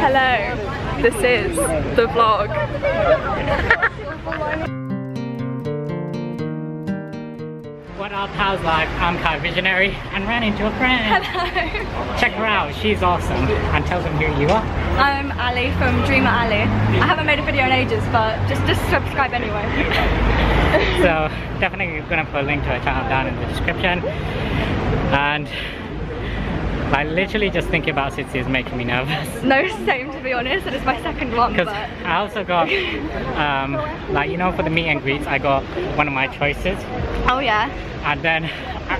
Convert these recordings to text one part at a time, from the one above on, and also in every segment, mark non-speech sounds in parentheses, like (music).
Hello, this is the vlog. What up, how's life? I'm Kite Visionary and ran into a friend. Hello. Check her out, she's awesome. And tell them who you are. I'm Ali from DreamerAlly. I haven't made a video in ages, but just, just subscribe anyway. So definitely gonna put a link to her channel down in the description. And like literally just thinking about SitC is making me nervous. no, same to be honest, it is my second one, Because but... I also got, um, like you know for the meet and greets, I got one of my choices. Oh yeah? And then,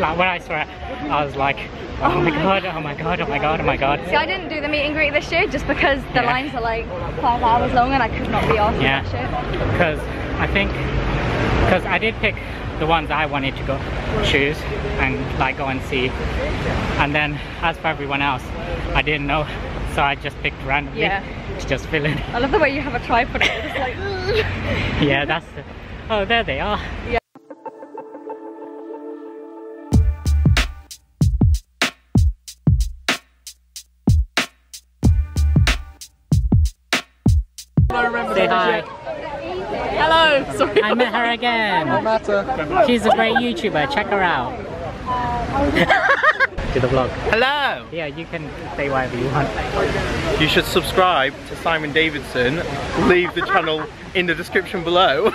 like when I saw it, I was like, oh, Oh my my god, oh my god, oh my god, oh my god. See, I didn't do the meet and greet this year just because the Yeah. lines are like five hours long and I could not be asked Yeah. that shit. because I think because I did pick the ones I wanted to go choose and like go and see. And then as for everyone else I didn't know so I just picked randomly Yeah. to just fill in. I love the way you have a tripod, it's like... (laughs) yeah that's the, oh there they are. Yeah. say hi Hello! Sorry. I met her again No matter. she's a great YouTuber check her out (laughs) to the vlog Hello! yeah you can say whatever you want You should subscribe to Simon Davidson. Leave the channel in the description below. (laughs)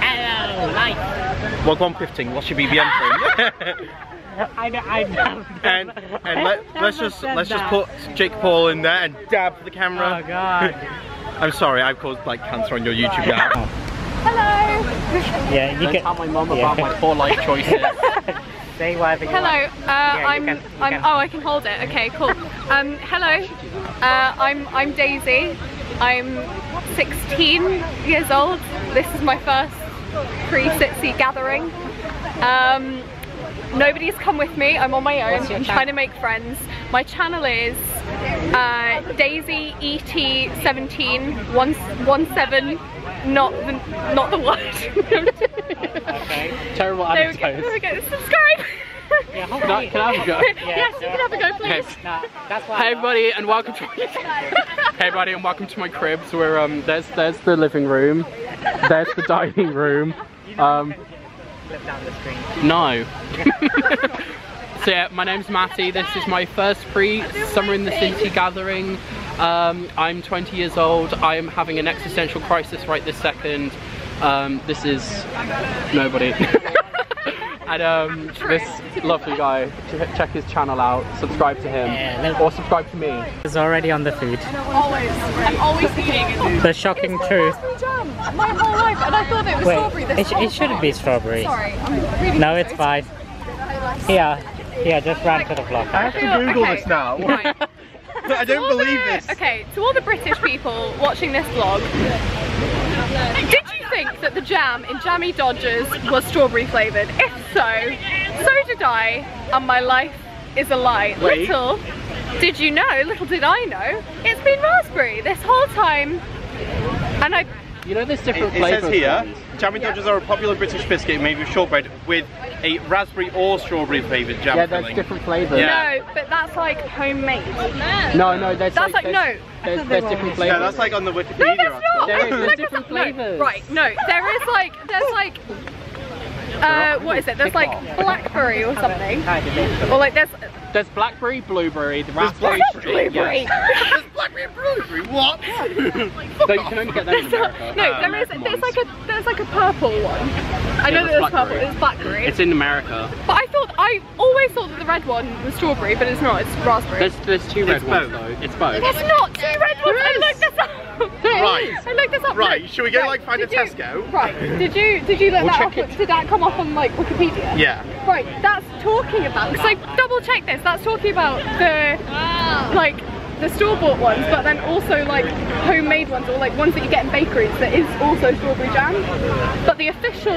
hello life Welcome 15, what's your BBM thing? (laughs) I, know I, and and let, let's just let's just put Jake Paul in there and dab the camera. oh god I'm sorry, I've caused like cancer on your YouTube now. Hello! Yeah, you can tell my mum yeah. about my poor life choices. (laughs) say whatever you Hello, want. uh, you I'm, can- you I'm, can. oh, I can hold it. Okay, cool. Um, hello, uh, I'm, I'm Daisy. I'm 16 years old. This is my first pre-SitC gathering. Um, nobody's come with me. I'm on my own. I'm trying to make friends. My channel is uh, Daisy ET 17 one, one seven, not the not the word. Okay. Terrible there we go. There we go. Subscribe. Yeah, hold Can I, on. can I have a go? (laughs) yes, you can have a go, please. Okay. Nah, that's why. Hey everybody and welcome to (laughs) Hey everybody and welcome to my cribs where um there's there's the living room, there's the dining room. Um Flip down the screen. no. (laughs) so yeah, my name's Matty. This is my first pre Summer in the City gathering. Um, I'm 20 years old. I am having an existential crisis right this second. Um, this is nobody. (laughs) and um, this lovely guy, check his channel out, subscribe to him, or subscribe to me. It's already on the food. Always. I'm always eating The shocking truth. my whole life, and I thought it was Wait, strawberry. This it, sh- whole it shouldn't be strawberry. Sorry, I'm really No, it's fine. Here, here, just ran to the vlog. I have to Google Okay. this now. Right. (laughs) I don't believe the- this. Okay, to all the British people watching this vlog, did you think that the jam in Jammy Dodgers was strawberry flavoured? If so, so did I, and my life is a lie. Wait. Little did you know, little did I know, it's been raspberry this whole time. And I, You know there's different It flavors. says here, Jammy Dodgers are a popular British biscuit made with shortbread with a raspberry or strawberry flavoured jam Yeah, there's filling. different flavors. Yeah. no, but that's like homemade. No, no, there's That's like, like- there's, no. There's, there's different flavors. Yeah, that's like on the No, Wikipedia that's article. not. There is, there's Like, different no, flavours. Right, no, there is like, there's like, uh, what is it? There's like blackberry or something. Or like there's, There's blackberry, blueberry, the raspberry, That's straight- blueberry. yes. Blackberry and blueberry, what? (laughs) But (laughs) you can only get them in America. a- no, ah, there is, there's like a, there's like a purple one. I know that there's there's purple, it's blackberry. It's in America. but I thought, I always thought that the red one was strawberry, but it's not, it's raspberry. There's there's two red It's ones both. though. It's both. There's not two red ones. I looked this up. Right. I looked this up. Right, No. should we go, Right. like, find a Did you- Tesco? Right. (laughs) Did you did you look We'll that check up? it. Did that come up on like Wikipedia? Yeah. Right. That's talking about because I double checked this. That's talking about the like the store bought ones, but then also like homemade ones or like ones that you get in bakeries that is also strawberry jam. But the official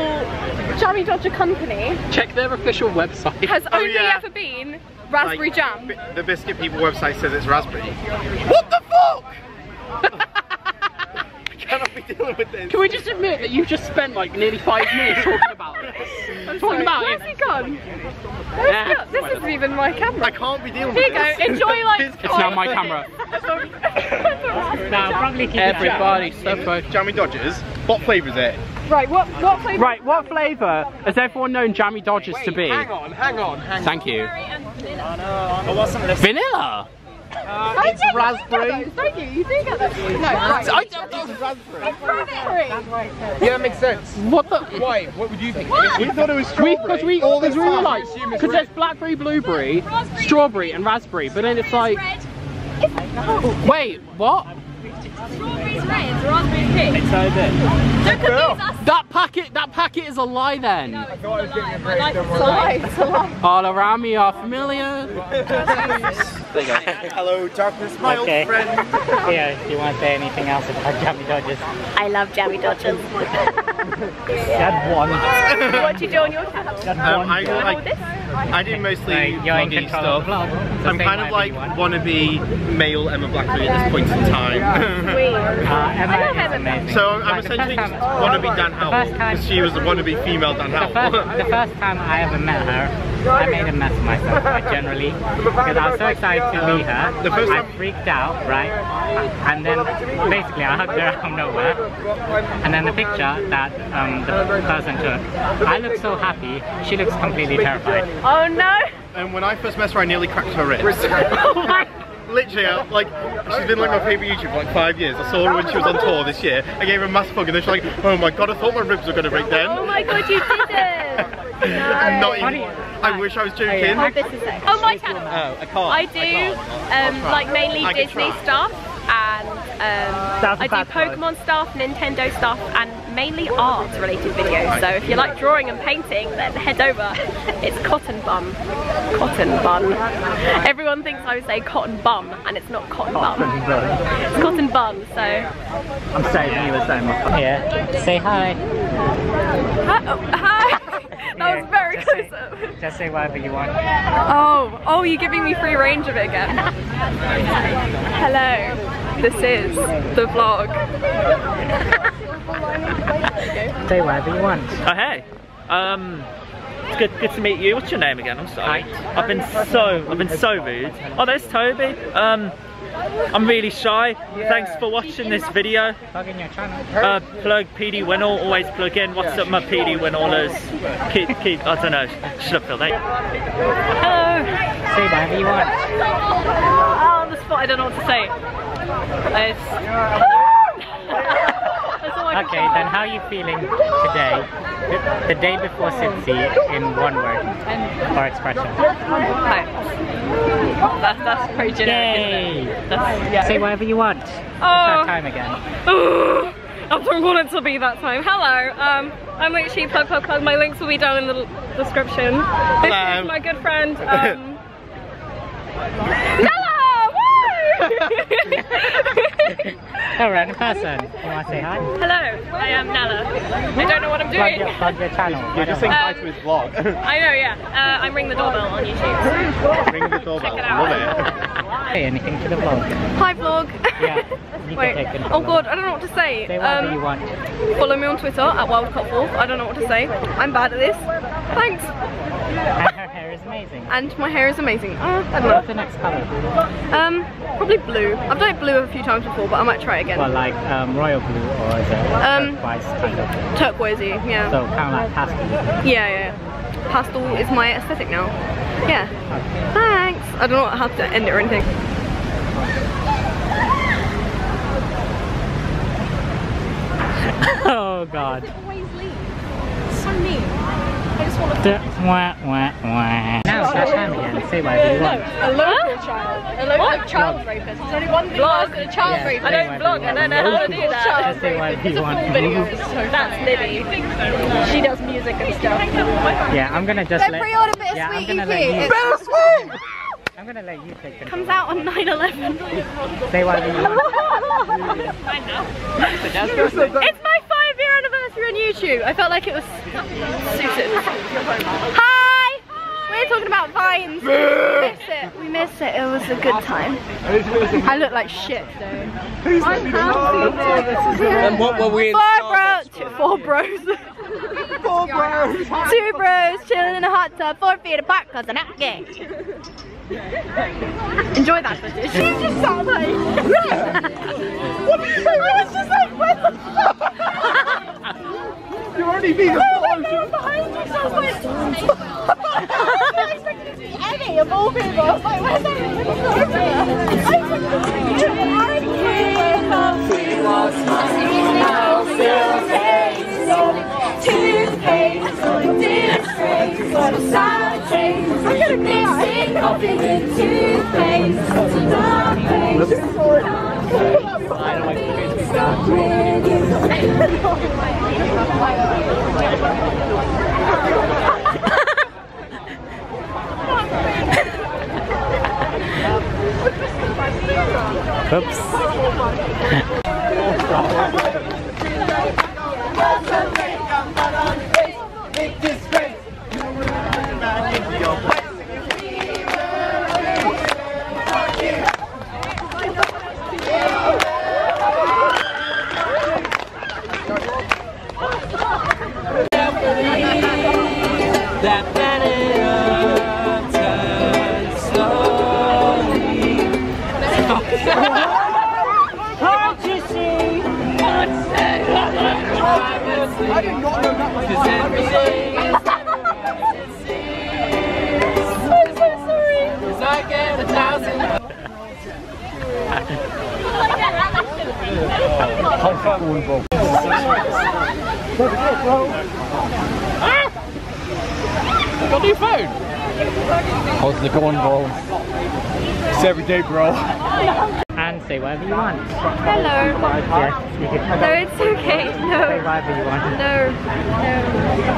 Jammy Dodger company Check their official website. has Oh, only yeah. ever been raspberry Like, jam. The Biscuit People website says it's raspberry. What the fuck? (laughs) I (laughs) dealing with this. Can we just admit that you just spent like nearly five minutes talking (laughs) about I'm Talking sorry. about Where's it. he gone? Yeah. This isn't even my camera. I can't be dealing Here with you go. Enjoy like. (laughs) It's It's now my camera. No, I'll probably keep it Everybody, stop. Jammy Dodgers. What flavour is it? Right. What what flavour? Right, what flavour has everyone known Jammy Dodgers to be? Hang on, hang on, hang on. Thank you. I wasn't listening. Vanilla? Oh, it's yeah, raspberry. You do get those, don't you? You do get those. No, right. I Strawberry. Yeah, that makes sense. what the? Why? What would you think? We thought it was We, strawberry. because we, All because this we were like, assume because there's blackberry, blueberry, strawberry, and raspberry, but then it's like, wait, what? Strawberries red, raspberries pink. It's over. Don't confuse us. That packet, that packet is a lie then. I thought I was getting a break. I like It's a lie. It's a lie. All around me are familiar. (laughs) (laughs) Hello, darkness, my Okay. old friend. (laughs) yeah, do you want to say anything else about Jammy Dodgers? I love Jammy Dodgers. (laughs) That one. What do you do on your channel? Um, one. I, like, I do mostly Like, vloggy stuff. the vlog. so I'm kind of like wannabe male Emma Blakey at this point in time. Uh, Emma know is Emma. so I'm Like, the first essentially time- just wannabe Dan Howell because she was a wannabe female Dan The first, Howell. the first time I ever met her, I made a mess of myself, like, generally, because I was so excited to meet her. The first I freaked out, right? And then, basically, I hugged her out of nowhere. And then the picture that um, the person took, I looked so happy, she looks completely terrified. Oh no. and when I first met her, I nearly cracked her ribs. (laughs) Oh my. (laughs) Literally, I- like, she's been like my favourite YouTuber for like five years. I saw her when she was on tour this year. I gave her a massive hug and then she's like, oh my god, I thought my ribs were going to break then. Oh my god, you did it. (laughs) (laughs) I'm not even, Funny. I wish I was joking. Oh, This is it. On my channel. Oh, I can't. I do um, like mainly I Disney try. stuff and um, I do Pokemon stuff, Nintendo stuff and mainly art related videos. So if you like drawing and painting then head over. (laughs) It's Cotton Bun. Cotton Bun. Everyone thinks I would say Cotton Bum and it's not Cotton Bum. It's Cotton Bun so. I'm saving you the same. Yeah. Say hi. Hi. Oh, hi. That was very Just say- up. Just say whatever you want. Oh, oh, you're giving me free range of it again. Hello, this is the vlog. Say whatever you want. Oh hey, um, it's good, good to meet you. What's your name again? I'm sorry. Hi. I've been so, I've been so rude. Oh, there's Toby. Um, I'm really shy. Thanks for watching this video. Plug in your channel. Uh, plug PD Winall. Always plug in. What's up, my PD Winallers? Keep, keep. I don't know. Shut up, Phil. Thank- Hello. Say whatever you want. Oh, on the spot, I don't know what to say. It's... That's all I can Okay, then how are you feeling today? The, the day before SitC in one word or expression. Thanks. That's, that's pretty generic, Yay! isn't it? That's, yeah. Say whatever you want. It's Oh. that time again. (sighs) I don't want it to be that time. Hello, um, I'm literally plug plug plug. My links will be down in the description. This Hello. is my good friend, (laughs) um, Nella! Woo! (laughs) (laughs) A random person. You want to say hi? Hello, I am Nala. I don't know what I'm Plug doing. your, plug your channel. You're just saying hi Um, to his vlog. (laughs) I know, yeah. Uh, I'm Ring the Doorbell on YouTube. Ring the doorbell. Check it out. Love it. Say anything to the vlog. Hi vlog. Yeah, (laughs) Wait. Oh god, I don't know what to say. Say whatever Um, you want. follow me on Twitter at WildCutForth. I don't know what to say. I'm bad at this. Thanks. And her hair is amazing. And my hair is amazing. Uh, I don't What's know. the next color? Um, probably blue. I've done it blue a few times before, but I might try it again. Well, like um, royal blue or is it Um, turquoise kind of? Turquoisey, yeah. So kind of like pastel. Yeah, yeah, yeah. Pastel is my aesthetic now. Yeah. Thanks. I don't know how to end it or anything. (laughs) Oh god. Always leave. So mean. I just want to. Wah, wah, wah. Now it's your time again. Say whatever you want. A local child. A local child rapist. There's only one vlog. a child Yeah, rapist. I don't vlog. I don't know how to do that. Just say whatever you want. That's Libby. She does music and stuff. Yeah, I'm gonna just let. pre-order Bittersweet yeah, I'm gonna EP. It's- I'm gonna let you take control. Comes out on 9-11. Say whatever you want. It's my five year anniversary on YouTube. I felt like it was suited. Hi! We're talking about vines. we miss it. We miss it. It was a good time. I look like shit though. I'm happy. And what were we Four bros. Four bros. Two bros chilling in a hot tub, four feet apart because I'm not gay. Enjoy that footage. She's just sat (laughs) like, what did you say? I was just like, where the fuck? Already being behind me, I was like, I expected it to be of all people. I was like, where's Emmy? Where's Emmy? I expected it to be you. Toothpaste, toothpaste, what a sour taste. I'm gonna mix it, coffee with toothpaste. Stop (laughs) Oops. That planet Earth turns slowly. Can't you see? I did not know that was Cause everything is I'm so sorry. Cause I get a thousand. Got a new phone. How's the going, bro? It's every day, bro. And say whatever you want. Hello. Yes, No, it's okay. say No. whatever you want. No, no.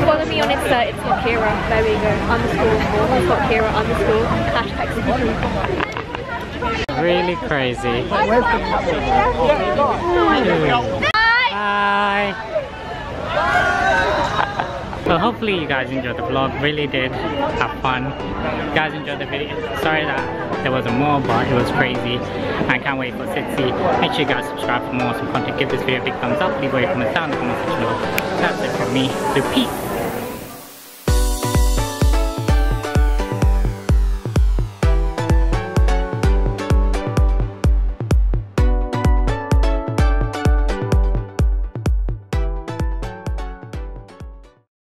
Follow me on Insta, it's not Kira. There we go. Underscore. It's not Kira. Underscore. Hashtag. Really crazy. Bye. So hopefully you guys enjoyed the vlog. Really did have fun. You guys enjoyed the video. Sorry that there wasn't more, but it was crazy. I can't wait for SitC. Make sure you guys subscribe for more awesome content. Give this video a big thumbs up. Leave a comment down in the comment section below. That's it from me. So peace.